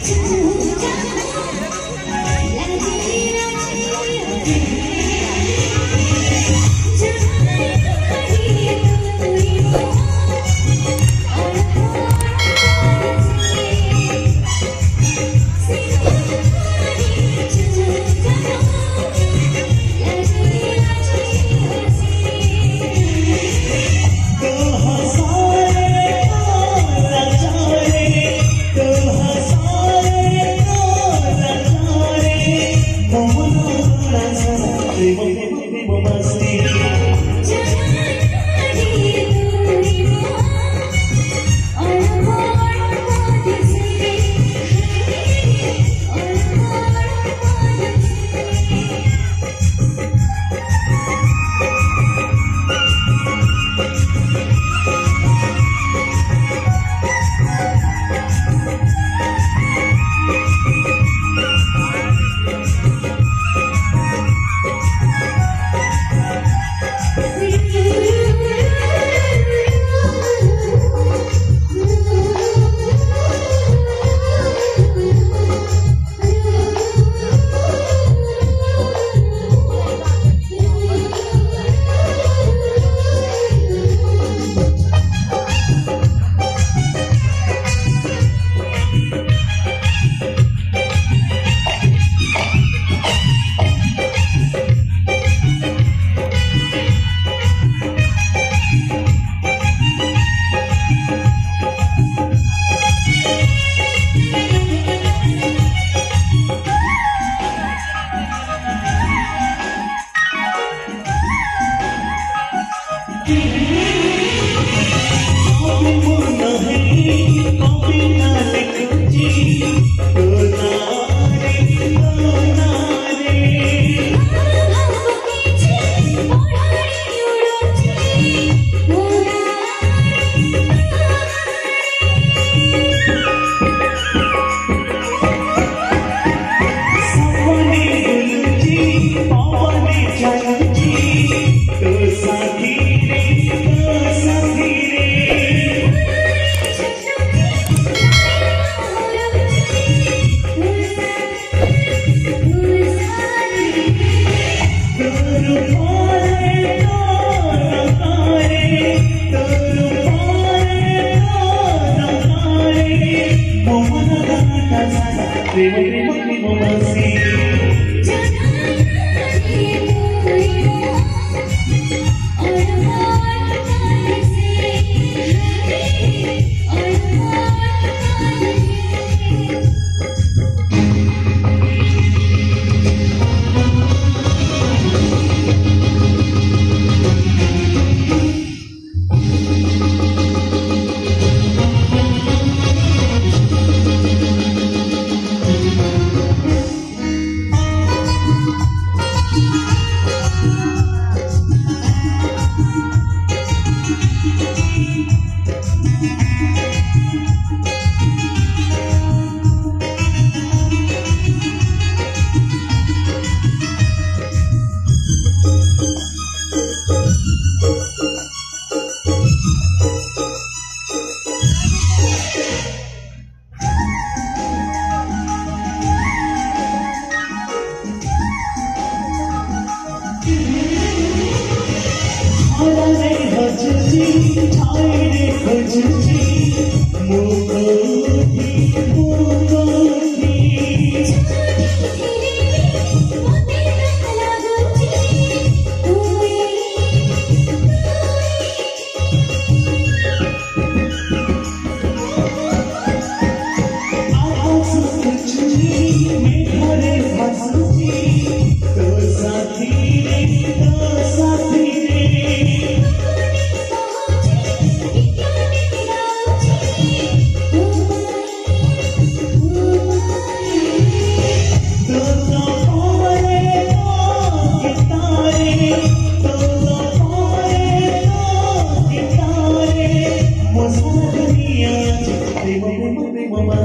Yeah.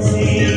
see.